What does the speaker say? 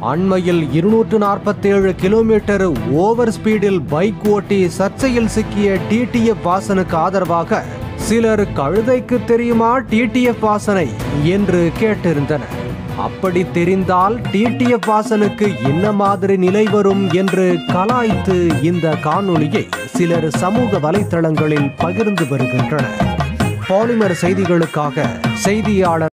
அண்மையில் இருநூற்று நாற்பத்தேழு கிலோமீட்டர் ஓவர் ஸ்பீடில் பைக் ஓட்டி சர்ச்சையில் சிக்கிய டிடிஎஃப் வாசனுக்கு ஆதரவாக சிலர் கழுதைக்கு தெரியுமா டிடிஎஃப் வாசனை என்று கேட்டிருந்தனர். அப்படி தெரிந்தால் டிடிஎஃப் வாசனுக்கு என்ன மாதிரி நிலை வரும் என்று கலாய்த்து இந்த காணொளியை சிலர் சமூக வலைத்தளங்களில் பகிர்ந்து வருகின்றனர். பாலிமர் செய்திகளுக்காக செய்தியாளர்